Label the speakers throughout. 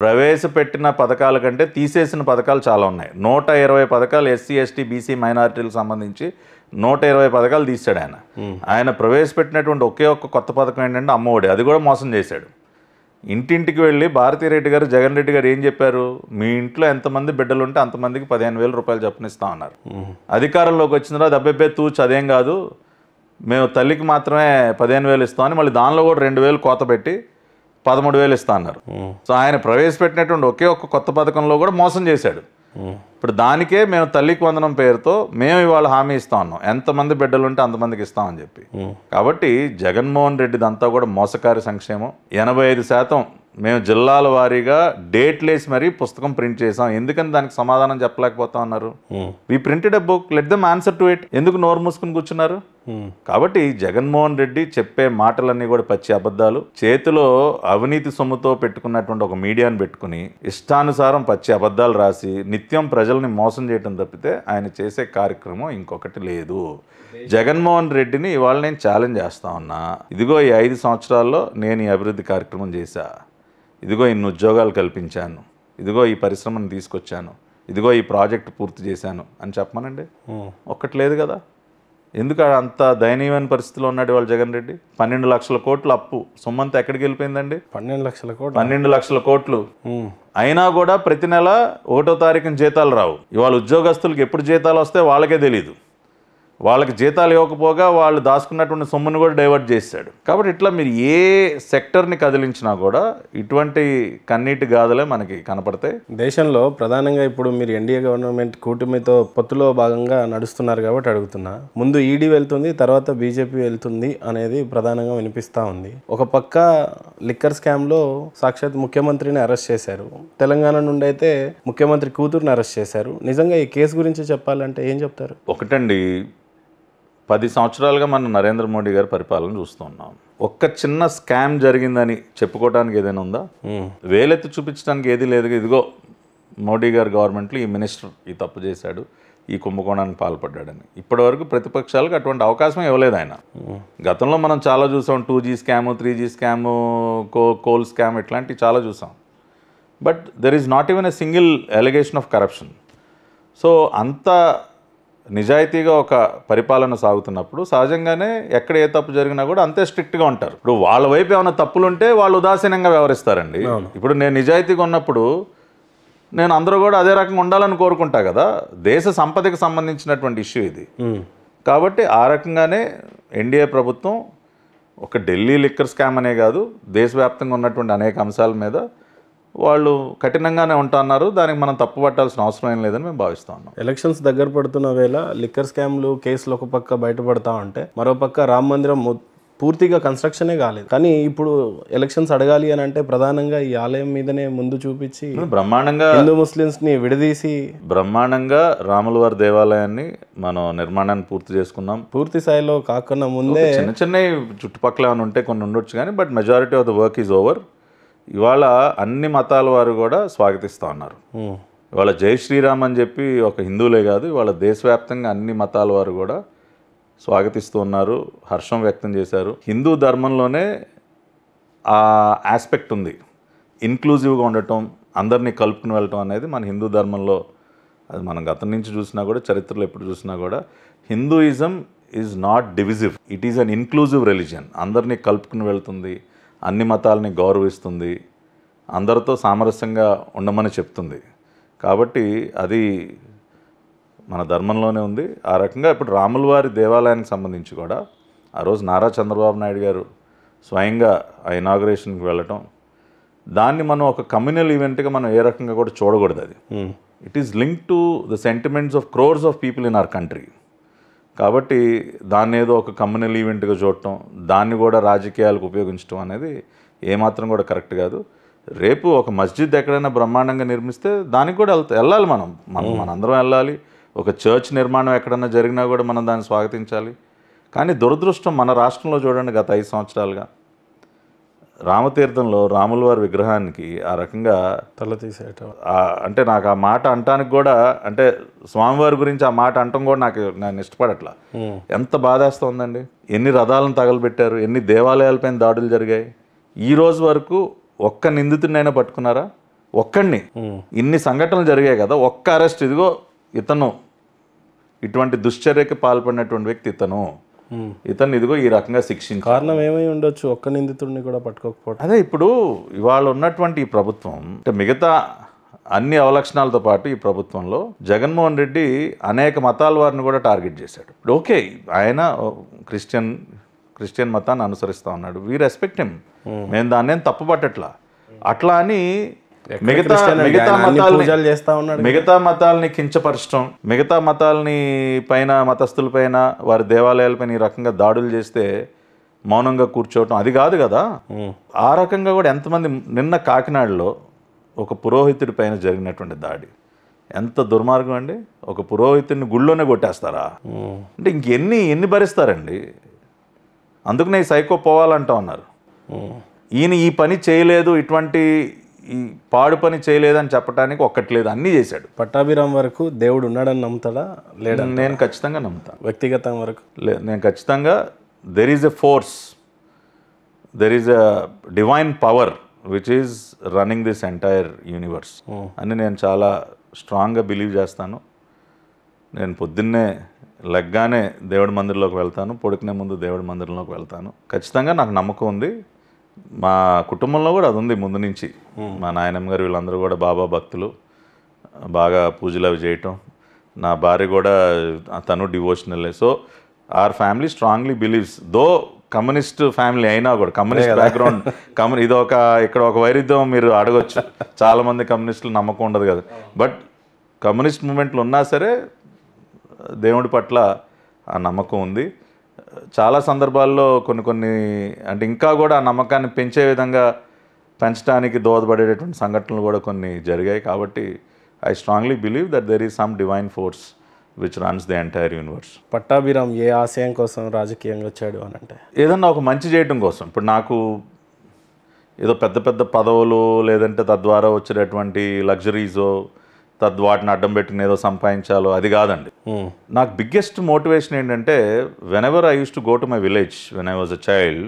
Speaker 1: ప్రవేశపెట్టిన పథకాల కంటే తీసేసిన పథకాలు చాలా ఉన్నాయి. నూట ఇరవై పథకాలు ఎస్సీ ఎస్టీ బీసీ మైనారిటీలకు సంబంధించి నూట ఇరవై పథకాలు తీసాడు ఆయన. ఆయన ప్రవేశపెట్టినటువంటి ఒకే ఒక్క కొత్త పథకం ఏంటంటే అమ్మఒడి. అది కూడా మోసం చేశాడు. ఇంటింటికి వెళ్ళి భారతీ రెడ్డి గారు జగన్ రెడ్డి గారు ఏం చెప్పారు? మీ ఇంట్లో ఎంతమంది బిడ్డలు ఉంటే అంతమందికి పదిహేను వేల రూపాయలు చొప్పున ఇస్తా ఉన్నారు అధికారంలోకి వచ్చిన తర్వాత అబ్బెబ్బే తూచు అదేం కాదు. మేము తల్లికి మాత్రమే పదిహేను వేలు ఇస్తామని మళ్ళీ దానిలో కూడా రెండు వేలు కోత పెట్టి పదమూడు వేలు ఇస్తా అన్నారు. సో ఆయన ప్రవేశపెట్టినటువంటి ఒకే ఒక్క కొత్త పథకంలో కూడా మోసం చేశాడు. ఇప్పుడు దానికే మేము తల్లికి వందనం పేరుతో మేము ఇవాళ హామీ ఇస్తా ఉన్నాం. ఎంతమంది బిడ్డలు ఉంటే అంతమందికి ఇస్తామని చెప్పి. కాబట్టి జగన్మోహన్ రెడ్డిదంతా కూడా మోసకారి సంక్షేమం. ఎనభై ఐదు శాతం మేము జిల్లాల వారీగా డేట్లేసి మరీ పుస్తకం ప్రింట్ చేసాం ఎందుకని దానికి సమాధానం చెప్పలేకపోతా ఉన్నారు? We printed a book let them answer to it ఎందుకు నోరు మూసుకుని కూర్చున్నారు? కాబట్టి జగన్మోహన్ రెడ్డి చెప్పే మాటలన్నీ కూడా పచ్చి అబద్ధాలు. చేతిలో అవినీతి సొమ్ముతో పెట్టుకున్నటువంటి ఒక మీడియాను పెట్టుకుని ఇష్టానుసారం పచ్చి అబద్ధాలు రాసి నిత్యం ప్రజల్ని మోసం చేయటం తప్పితే ఆయన చేసే కార్యక్రమం ఇంకొకటి లేదు. జగన్మోహన్ రెడ్డిని ఇవాళ నేను ఛాలెంజ్ చేస్తా ఉన్నా. ఇదిగో ఈ ఐదు సంవత్సరాల్లో నేను ఈ అభివృద్ధి కార్యక్రమం చేశా. ఇదిగో ఇన్ని ఉద్యోగాలు కల్పించాను. ఇదిగో ఈ పరిశ్రమను తీసుకొచ్చాను. ఇదిగో ఈ ప్రాజెక్ట్ పూర్తి చేశాను అని చెప్పమనండి? ఒక్కటి లేదు కదా? ఎందుకు అంత దయనీయమైన పరిస్థితిలో ఉన్నాడు వాళ్ళు జగన్ రెడ్డి? పన్నెండు లక్షల కోట్ల అప్పు. సొమ్మంతా ఎక్కడికి వెళ్ళిపోయిందండి?
Speaker 2: పన్నెండు లక్షల కోట్లు.
Speaker 1: పన్నెండు లక్షల కోట్లు. అయినా కూడా ప్రతి నెల ఒకటో తారీఖున జీతాలు రావు. ఇవాళ ఉద్యోగస్తులకు ఎప్పుడు జీతాలు వస్తే వాళ్ళకే తెలియదు వాళ్ళకి జీతాలు ఇవ్వకపోగా వాళ్ళు దాచుకున్నటువంటి సొమ్మును కూడా డైవర్ట్ చేశాడు. కాబట్టి ఇట్లా మీరు ఏ సెక్టర్ని కదిలించినా కూడా ఇటువంటి కన్నీటి గాథలే మనకి కనపడతాయి.
Speaker 2: దేశంలో ప్రధానంగా ఇప్పుడు మీరు ఎన్డీఏ గవర్నమెంట్ కూటమితో పొత్తులో భాగంగా నడుస్తున్నారు కాబట్టి అడుగుతున్నా. ముందు ఈడీ వెళ్తుంది తర్వాత బీజేపీ వెళ్తుంది అనేది ప్రధానంగా వినిపిస్తూ ఉంది. ఒక పక్క లిక్కర్ స్కామ్లో సాక్షాత్ ముఖ్యమంత్రిని అరెస్ట్ చేశారు. తెలంగాణ నుండి అయితే ముఖ్యమంత్రి కూతురుని అరెస్ట్ చేశారు. నిజంగా ఈ కేసు గురించి చెప్పాలంటే ఏం చెప్తారు?
Speaker 1: ఒకటండి పది సంవత్సరాలుగా మనం నరేంద్ర మోడీ గారి పరిపాలన చూస్తున్నాం ఒక్క చిన్న స్కామ్ జరిగిందని చెప్పుకోవడానికి ఏదైనా ఉందా? వేలెత్తి చూపించడానికి ఏది లేదు. ఇదిగో మోడీ గారి గవర్నమెంట్లో ఈ మినిస్టర్ ఈ తప్పు చేశాడు ఈ కుంభకోణానికి పాల్పడ్డాడని. ఇప్పటివరకు ప్రతిపక్షాలకు అటువంటి అవకాశం ఇవ్వలేదు ఆయన. గతంలో మనం చాలా చూసాం two G scam three G scam కో కోల్ స్కామ్ ఇట్లాంటివి చాలా చూసాం. But there is not even a single allegation of corruption. So అంత నిజాయితీగా ఒక పరిపాలన సాగుతున్నప్పుడు సహజంగానే ఎక్కడ ఏ తప్పు జరిగినా కూడా అంతే స్ట్రిక్ట్గా ఉంటారు. ఇప్పుడు వాళ్ళ వైపు ఏమైనా తప్పులు ఉంటే వాళ్ళు ఉదాసీనంగా వ్యవహరిస్తారండి. ఇప్పుడు నేను నిజాయితీగా ఉన్నప్పుడు నేను అందరూ కూడా అదే రకంగా ఉండాలని కోరుకుంటా కదా. దేశ సంపదకి సంబంధించినటువంటి ఇష్యూ ఇది. కాబట్టి ఆ రకంగానే ఎన్డీఏ ప్రభుత్వం ఒక ఢిల్లీ లిక్కర్ స్కామ్ అనే కాదు దేశవ్యాప్తంగా ఉన్నటువంటి అనేక అంశాల మీద వాళ్ళు కఠినంగానే ఉంటున్నారు దానికి మనం తప్పు పట్టాల్సిన అవసరం ఏం లేదని మేము భావిస్తా ఉన్నాం.
Speaker 2: ఎలక్షన్స్ దగ్గర పడుతున్న వేళ లిక్కర్ స్కామ్లు కేసులు ఒక పక్క బయటపడతా ఉంటే మరో పక్క రామ మందిరం పూర్తిగా కన్స్ట్రక్షనే కాలేదు. కానీ ఇప్పుడు ఎలక్షన్స్ అడగాలి అని అంటే ప్రధానంగా ఈ ఆలయం మీదనే ముందు చూపించి
Speaker 1: బ్రహ్మాండంగా
Speaker 2: హిందూ ముస్లిమ్స్ని విడదీసి
Speaker 1: బ్రహ్మాండంగా రాములవారి దేవాలయాన్ని మనం నిర్మాణాన్ని పూర్తి చేసుకున్నాం.
Speaker 2: పూర్తి స్థాయిలో కాకుండా ముందే
Speaker 1: చిన్న చిన్న చుట్టుపక్కల ఏమైనా ఉంటే కొన్ని ఉండొచ్చు కానీ but majority of the work is over ఇవాళ అన్ని మతాల వారు కూడా స్వాగతిస్తూ ఉన్నారు. ఇవాళ జై శ్రీరామ్ అని చెప్పి ఒక హిందువులే కాదు ఇవాళ దేశవ్యాప్తంగా అన్ని మతాల వారు కూడా స్వాగతిస్తూ ఉన్నారు హర్షం వ్యక్తం చేశారు. హిందూ ధర్మంలోనే ఆ ఆస్పెక్ట్ ఉంది. ఇన్క్లూజివ్గా ఉండటం అందరినీ కలుపుకుని వెళ్ళటం అనేది మన హిందూ ధర్మంలో అది మనం గతం నుంచి చూసినా కూడా చరిత్రలో ఎప్పుడు చూసినా కూడా Hinduism is not divisive it is an inclusive religion అందరినీ కలుపుకుని వెళ్తుంది అన్ని మతాలని గౌరవిస్తుంది అందరితో సామరస్యంగా ఉండమని చెప్తుంది. కాబట్టి అది మన ధర్మంలోనే ఉంది. ఆ రకంగా ఇప్పుడు రాముల వారి దేవాలయానికి సంబంధించి కూడా ఆ రోజు నారా చంద్రబాబు నాయుడు గారు స్వయంగా ఆ ఇనాగ్రేషన్కి వెళ్ళటం దాన్ని మనం ఒక కమ్యూనల్ ఈవెంట్గా మనం ఏ రకంగా కూడా చూడకూడదు అది. It is link to the sentiments of crores of people in our country కాబట్టి దాన్ని ఏదో ఒక కమ్యూనల్ ఈవెంట్గా చూడటం దాన్ని కూడా రాజకీయాలకు ఉపయోగించడం అనేది ఏమాత్రం కూడా కరెక్ట్ కాదు. రేపు ఒక మస్జిద్ ఎక్కడైనా బ్రహ్మాండంగా నిర్మిస్తే దానికి కూడా వెళ్తా వెళ్ళాలి మనం. మనం మనందరం వెళ్ళాలి. ఒక చర్చ్ నిర్మాణం ఎక్కడైనా జరిగినా కూడా మనం దాన్ని స్వాగతించాలి. కానీ దురదృష్టం మన రాష్ట్రంలో చూడండి గత ఐదు సంవత్సరాలుగా. రామతీర్థంలో రాముల వారి విగ్రహానికి ఆ రకంగా
Speaker 2: తల తీసేయటం
Speaker 1: ఆ, అంటే నాకు ఆ మాట అంటానికి కూడా అంటే స్వామివారి గురించి ఆ మాట అంటం కూడా నాకు నేను ఇష్టపడట్లా. ఎంత బాధేస్తోందండి. ఎన్ని రథాలను తగలబెట్టారు ఎన్ని దేవాలయాలపైన దాడులు జరిగాయి. ఈ రోజు వరకు ఒక్క నిందితుడినైనా పట్టుకున్నారా? ఒక్కడిని. ఇన్ని సంఘటనలు జరిగాయి కదా ఒక్క అరెస్ట్ ఇదిగో ఇతను. ఇటువంటి దుశ్చర్యకి పాల్పడినటువంటి వ్యక్తి ఇతను. ఇతను ఇదిగో ఈ రకంగా శిక్షించారు
Speaker 2: కారణం ఏమై ఉండొచ్చు? ఒక్క నిందితుడిని కూడా పట్టుకోకపోవడం
Speaker 1: అదే ఇప్పుడు ఇవాళ ఉన్నటువంటి ఈ ప్రభుత్వం అంటే మిగతా అన్ని అవలక్షణాలతో పాటు ఈ ప్రభుత్వంలో జగన్మోహన్ రెడ్డి అనేక మతాల వారిని కూడా టార్గెట్ చేశాడు. ఓకే ఆయన క్రిస్టియన్ క్రిస్టియన్ మతాన్ని అనుసరిస్తా ఉన్నాడు. వీ రెస్పెక్ట్ హిమ్ మేము దాన్ని ఏం తప్పు పట్టట్లా అట్లా అని మిగతా మిగతా
Speaker 2: పూజలు చేస్తా ఉన్నాడు
Speaker 1: మిగతా మతాలని కించపరచడం మిగతా మతాలని పైన మతస్థుల పైన వారి దేవాలయాలపైన ఈ రకంగా దాడులు చేస్తే మౌనంగా కూర్చోవటం అది కాదు కదా. ఆ రకంగా కూడా ఎంతమంది నిన్న కాకినాడలో ఒక పురోహితుడి పైన జరిగినటువంటి దాడి. ఎంత దుర్మార్గం అండి. ఒక పురోహితుడిని గుళ్ళోనే కొట్టేస్తారా. అంటే ఇంకెన్ని ఎన్ని భరిస్తారండి? అందుకనే ఈ సైకో పోవాలంటా ఉన్నారు. ఈయన ఈ పని చేయలేదు ఇటువంటి ఈ పాడు పని చేయలేదని చెప్పడానికి ఒక్కట్లేదు అన్నీ చేశాడు.
Speaker 2: పట్టాభిరామ్ వరకు దేవుడు ఉన్నాడని నమ్ముతాడా? లేడా
Speaker 1: నేను ఖచ్చితంగా నమ్ముతాను
Speaker 2: వ్యక్తిగతం వరకు?
Speaker 1: లే నేను ఖచ్చితంగా there is a force there is a divine power which is running this entire universe అని నేను చాలా స్ట్రాంగ్గా బిలీవ్ చేస్తాను. నేను పొద్దున్నే లెగ్గానే దేవుడి మందిరంలోకి వెళ్తాను పొడుకునే ముందు దేవుడి మందిరంలోకి వెళ్తాను. ఖచ్చితంగా నాకు నమ్మకం ఉంది. మా కుటుంబంలో కూడా అది ఉంది ముందు నుంచి. మా నాయనమ్మ గారు వీళ్ళందరూ కూడా బాబా భక్తులు. బాగా పూజలు అవి చేయటం. నా భార్య కూడా తను devotional. So our family strongly believes. Though communist family అయినా కూడా కమ్యూనిస్ట్ బ్యాక్గ్రౌండ్ కమ్యూ ఇది ఒక ఇక్కడ ఒక వైరుధ్యం మీరు అడగొచ్చు. చాలా మంది కమ్యూనిస్టులు నమ్మకం ఉండదు కదా. బట్ కమ్యూనిస్ట్ మూమెంట్లు ఉన్నా సరే దేవుడి పట్ల ఆ నమ్మకం ఉంది. చాలా సందర్భాల్లో కొన్ని కొన్ని అంటే ఇంకా కూడా ఆ నమ్మకాన్ని పెంచే విధంగా పెంచడానికి దోహదపడేటటువంటి సంఘటనలు కూడా కొన్ని జరిగాయి. కాబట్టి I strongly believe that there is some divine force which runs the entire universe
Speaker 2: Pattabhiram ఏ ఆశయం కోసం రాజకీయంగా వచ్చాడు అని అంటే?
Speaker 1: ఏదన్నా ఒక మంచి చేయటం కోసం. ఇప్పుడు నాకు ఏదో పెద్ద పెద్ద పదవులు లేదంటే తద్వారా వచ్చేటటువంటి లగ్జరీసో తద్వాటిని అడ్డం పెట్టుకుని ఏదో సంపాదించాలో అది కాదండి.
Speaker 2: ఉమ్.
Speaker 1: నాకు బిగ్గెస్ట్ మోటివేషన్ ఏంటంటే whenever I use to go to my village when I was a child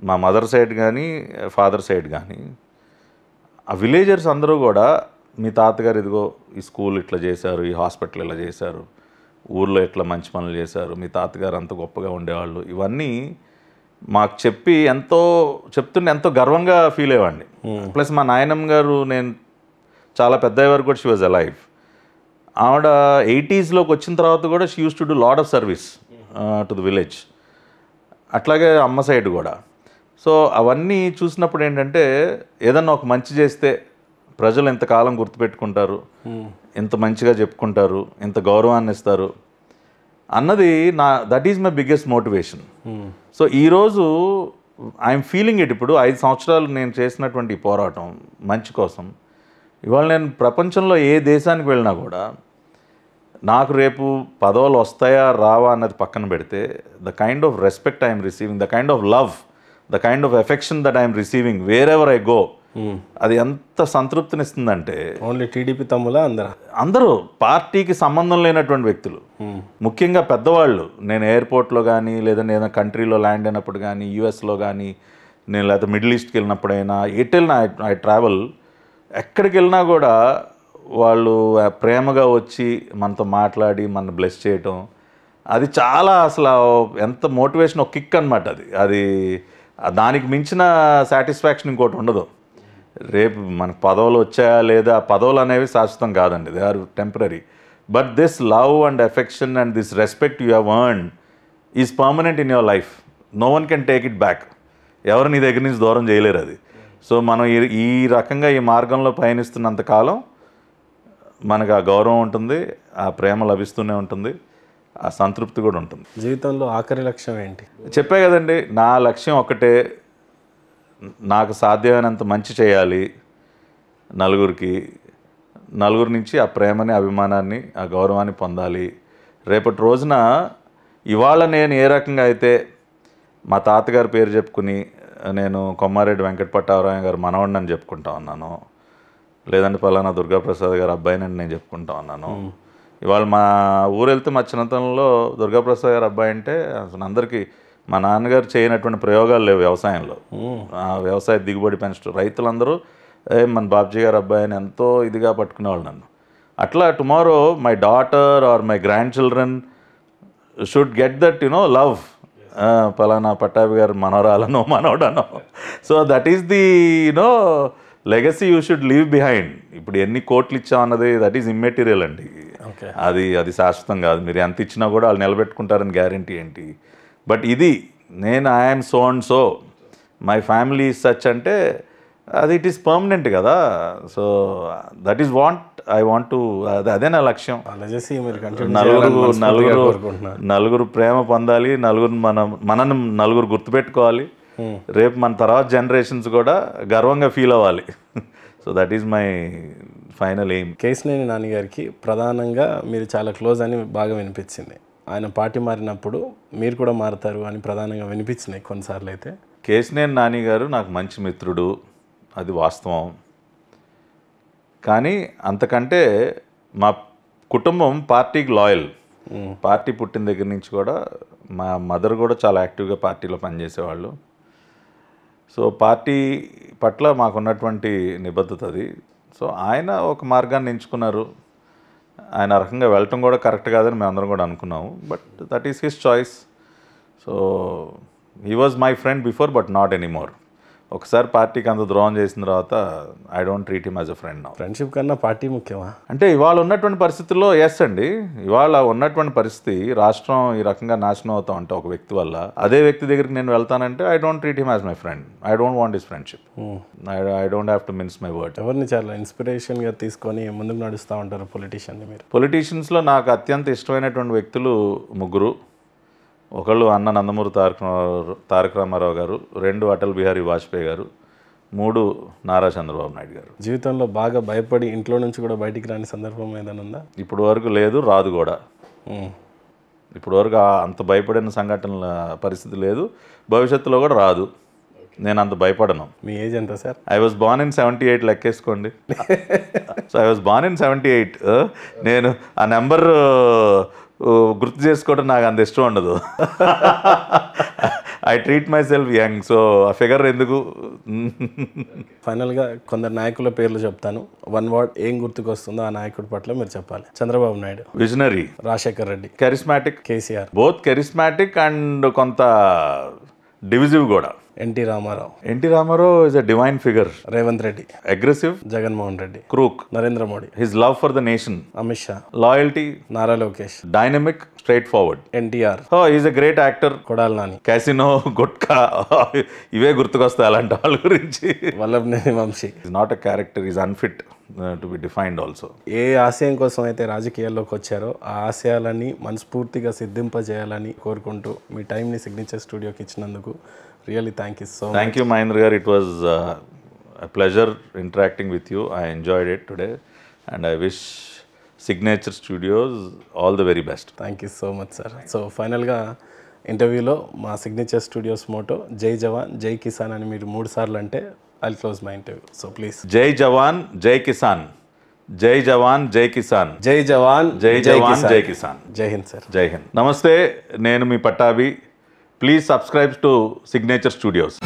Speaker 1: మా మదర్ సైడ్ కానీ ఫాదర్ సైడ్ కానీ ఆ విలేజర్స్ అందరూ కూడా మీ తాతగారు ఇదిగో ఈ స్కూల్ ఇట్లా చేశారు ఈ హాస్పిటల్ ఇలా చేశారు ఊర్లో ఇట్లా మంచి పనులు చేశారు మీ తాతగారు అంత గొప్పగా ఉండేవాళ్ళు ఇవన్నీ మాకు చెప్పి ఎంతో చెప్తుంటే ఎంతో గర్వంగా ఫీల్ అయ్యేవాడిని. ప్లస్ మా నాయనమ్మ గారు నేను చాలా పెద్ద వరకు కూడా షీ వాజ్ అలైవ్ ఆవిడ ఎయిటీస్లోకి వచ్చిన తర్వాత కూడా she use to do lot of service to the village అట్లాగే అమ్మ సైడ్ కూడా. సో అవన్నీ చూసినప్పుడు ఏంటంటే ఏదన్నా ఒక మంచి చేస్తే ప్రజలు ఎంతకాలం గుర్తుపెట్టుకుంటారు ఎంత మంచిగా చెప్పుకుంటారు ఎంత గౌరవాన్ని ఇస్తారు అన్నది నా that is my biggest motivation so ఈరోజు ఐఎమ్ ఫీలింగ్ ఇట్ ఇప్పుడు. ఐదు సంవత్సరాలు నేను చేసినటువంటి పోరాటం మంచి కోసం. ఇవాళ నేను ప్రపంచంలో ఏ దేశానికి వెళ్ళినా కూడా నాకు రేపు పదవులు వస్తాయా రావా అన్నది పక్కన పెడితే the kind of respect I'm receiving the kind of love the kind of affection that I'm receiving wherever I go అది ఎంత సంతృప్తినిస్తుందంటే
Speaker 2: ఓన్లీ టీడీపీ తమ్ములా అందరా?
Speaker 1: అందరూ పార్టీకి సంబంధం లేనటువంటి వ్యక్తులు. ముఖ్యంగా పెద్దవాళ్ళు. నేను ఎయిర్పోర్ట్లో కానీ లేదంటే ఏదైనా కంట్రీలో ల్యాండ్ అయినప్పుడు కానీ యూఎస్లో కానీ నేను లేకపోతే మిడిల్ ఈస్ట్కి వెళ్ళినప్పుడైనా ఎటు వెళ్ళినా ఐ ట్రావెల్ ఎక్కడికి వెళ్ళినా కూడా వాళ్ళు ప్రేమగా వచ్చి మనతో మాట్లాడి మన బ్లెస్ చేయటం అది చాలా అసలు ఎంత మోటివేషన్ ఒక కిక్ అనమాట అది. అది దానికి మించిన సాటిస్ఫాక్షన్ ఇంకోటి ఉండదు. రేపు మనకు పదవులు వచ్చాయా లేదా పదవులు అనేవి శాశ్వతం కాదండి. They are temporary but this love and affection and this respect you have earn is permanent in your life no one can take it back ఎవరు నీ దగ్గర నుంచి దూరం చేయలేరు అది. సో మనం ఈ ఈ రకంగా ఈ మార్గంలో పయనిస్తున్నంత కాలం మనకు ఆ గౌరవం ఉంటుంది ఆ ప్రేమ లభిస్తూనే ఉంటుంది ఆ సంతృప్తి కూడా ఉంటుంది.
Speaker 2: జీవితంలో ఆఖరి లక్ష్యం ఏంటి?
Speaker 1: చెప్పే కదండి నా లక్ష్యం ఒకటే నాకు సాధ్యమైనంత మంచి చేయాలి నలుగురికి నలుగురి నుంచి ఆ ప్రేమని అభిమానాన్ని ఆ గౌరవాన్ని పొందాలి. రేపటి రోజున ఇవాళ నేను ఏ రకంగా అయితే మా తాతగారి పేరు చెప్పుకుని నేను కొమ్మారెడ్డి వెంకట పట్టావరాయ గారు మనవడిని అని చెప్పుకుంటా ఉన్నాను. లేదంటే పలానా దుర్గాప్రసాద్ గారు అబ్బాయిని నేను చెప్పుకుంటా ఉన్నాను. ఇవాళ మా ఊరు వెళ్తే మా చిన్నతనంలో దుర్గాప్రసాద్ గారు అబ్బాయి అంటే అసలు అందరికీ మా నాన్నగారు చేయనటువంటి ప్రయోగాలు లేవు వ్యవసాయంలో. ఆ వ్యవసాయ దిగుబడి పెంచడం. రైతులందరూ ఏ మన బాబ్జీ గారు అబ్బాయి అని ఎంతో ఇదిగా పట్టుకునేవాళ్ళు నన్ను. అట్లా tomorrow my daughter or my grandchildren should get that you know love. పలానా పట్టాభి గారు మనవరాలనో మనవడనో. So that is the you know legacy you should leave behind ఇప్పుడు ఎన్ని కోట్లు ఇచ్చామన్నది దట్ ఈస్ ఇమ్మెటీరియల్ అండి.
Speaker 2: ఓకే
Speaker 1: అది అది శాశ్వతం కాదు. మీరు ఎంత ఇచ్చినా కూడా వాళ్ళు నిలబెట్టుకుంటారని గ్యారంటీ ఏంటి? బట్ ఇది నేను I'm so and so my family such అంటే అది ఇట్ ఈస్ పర్మనెంట్ కదా. So that is want I want to అదే అదే నా లక్ష్యం.
Speaker 2: అలా చేసి మీరు కంటిన్యూ
Speaker 1: నలుగురు నలుగురు నలుగురు ప్రేమ పొందాలి నలుగురు మన మనను నలుగురు గుర్తుపెట్టుకోవాలి. రేపు మన తర్వాత జనరేషన్స్ కూడా గర్వంగా ఫీల్ అవ్వాలి. So that is my final aim
Speaker 2: Kesineni నాన్నగారికి ప్రధానంగా మీరు చాలా క్లోజ్ అని బాగా వినిపించింది. ఆయన పార్టీ మారినప్పుడు మీరు కూడా మారుతారు అని ప్రధానంగా వినిపించినాయి కొన్నిసార్లు అయితే.
Speaker 1: కేసినేని నాని గారు నాకు మంచి మిత్రుడు. అది వాస్తవం. కానీ అంతకంటే మా కుటుంబం పార్టీకి లాయల్ పార్టీ పుట్టిన దగ్గర నుంచి కూడా మా మదర్ కూడా చాలా యాక్టివ్గా పార్టీలో పనిచేసేవాళ్ళు. సో పార్టీ పట్ల మాకున్నటువంటి నిబద్ధత అది. సో ఆయన ఒక మార్గాన్ని ఎంచుకున్నారు. ఆయన రకంగా వెళ్ళటం కూడా కరెక్ట్ కాదని మేము అందరం కూడా అనుకున్నాము. But that is his choice. So he was my friend before but not anymore ఒకసారి పార్టీకి అంత ద్రోహం చేసిన తర్వాత I don't treat him as a friend now
Speaker 2: friendship కన్నా పార్టీ ముఖ్యమా?
Speaker 1: అంటే ఇవాళ ఉన్నటువంటి పరిస్థితుల్లో ఎస్ అండి. ఇవాళ ఉన్నటువంటి పరిస్థితి రాష్ట్రం ఈ రకంగా నాశనం అవుతాం అంటే ఒక వ్యక్తి వల్ల. అదే వ్యక్తి దగ్గరికి నేను వెళ్తానంటే I don't treat him as my friend I don't want his friendship I I don't have to mince my word
Speaker 2: ఎవరిని చాలా ఇన్స్పిరేషన్గా తీసుకొని ముందుకు నడుస్తూ ఉంటారు పొలిటీషియన్ని మీరు?
Speaker 1: పొలిటీషియన్స్లో నాకు అత్యంత ఇష్టమైనటువంటి వ్యక్తులు ముగ్గురు. ఒకళ్ళు అన్న నందమూరి తారక తారక రామారావు గారు రెండు అటల్ బిహారీ వాజ్పేయి గారు మూడు నారా చంద్రబాబు నాయుడు గారు.
Speaker 2: జీవితంలో బాగా భయపడి ఇంట్లో నుంచి కూడా బయటికి రాని సందర్భం ఏదైనా ఉందా?
Speaker 1: ఇప్పుడు వరకు లేదు రాదు కూడా. ఇప్పుడు వరకు అంత భయపడిన సంఘటనల పరిస్థితి లేదు. భవిష్యత్తులో కూడా రాదు. నేను అంత భయపడను.
Speaker 2: మీ ఏజ్ ఎంత sir?
Speaker 1: I was born in seventy eight లెక్కేసుకోండి. So I was born in seventy eight నేను ఆ నెంబర్ గుర్తు చేసుకోవడం నాకు అంత ఇష్టం ఉండదు. I treat my self young so ఆ ఫిగర్ ఎందుకు?
Speaker 2: ఫైనల్గా కొందరు నాయకుల పేర్లు చెప్తాను. వన్ వర్డ్ ఏం గుర్తుకొస్తుందో ఆ నాయకుడి పట్ల మీరు చెప్పాలి. Chandrababu Naidu
Speaker 1: visionary
Speaker 2: Rajasekhar Reddy
Speaker 1: charismatic
Speaker 2: KCR.
Speaker 1: Both charismatic and కొంత డివిజివ్ కూడా.
Speaker 2: NT Ramarao.
Speaker 1: NT Ramarao is a divine figure
Speaker 2: Revanth Reddy.
Speaker 1: Aggressive
Speaker 2: Jaganmohan Reddy.
Speaker 1: Crook
Speaker 2: Narendra Modi.
Speaker 1: His love for the nation
Speaker 2: Amit Shah.
Speaker 1: Loyalty
Speaker 2: Nara Lokesh.
Speaker 1: Dynamic straight forward
Speaker 2: NTR
Speaker 1: is a great actor
Speaker 2: Kodali Nani.
Speaker 1: Casino gutka. ఇవే గుర్తుకొస్తాయి అలాంటి వాళ్ళ గురించి.
Speaker 2: Vallabhaneni Vamsi.
Speaker 1: Is not a character is unfit to be defined also
Speaker 2: ఏ ఆశయం కోసం అయితే రాజకీయాల్లోకి వచ్చారో ఆ ఆశయాలని మనస్ఫూర్తిగా సిద్ధింపజేయాలని కోరుకుంటూ మీ టైంని సిగ్నేచర్ స్టూడియోకి ఇచ్చినందుకు really thank you so
Speaker 1: thank you Mahendra garu it was pleasure interacting with you I enjoyed it today and I wish signature studios all the very best
Speaker 2: thank you so much sir so ఫైనల్గా ఇంటర్వ్యూలో మా signature studios Moto జై జవాన్ జై కిసాన్ అని మీరు మూడు సార్లు అంటే I close my interview so please
Speaker 1: Jai Jawan Jai Kisan జై జవాన్ జై కిసాన్
Speaker 2: జై జవాన్
Speaker 1: జై జవాన్ జై కిసాన్
Speaker 2: జై హింద్ సార్
Speaker 1: జై హింద్ నమస్తే నేను మీ Pattabhi please subscribe to signature studios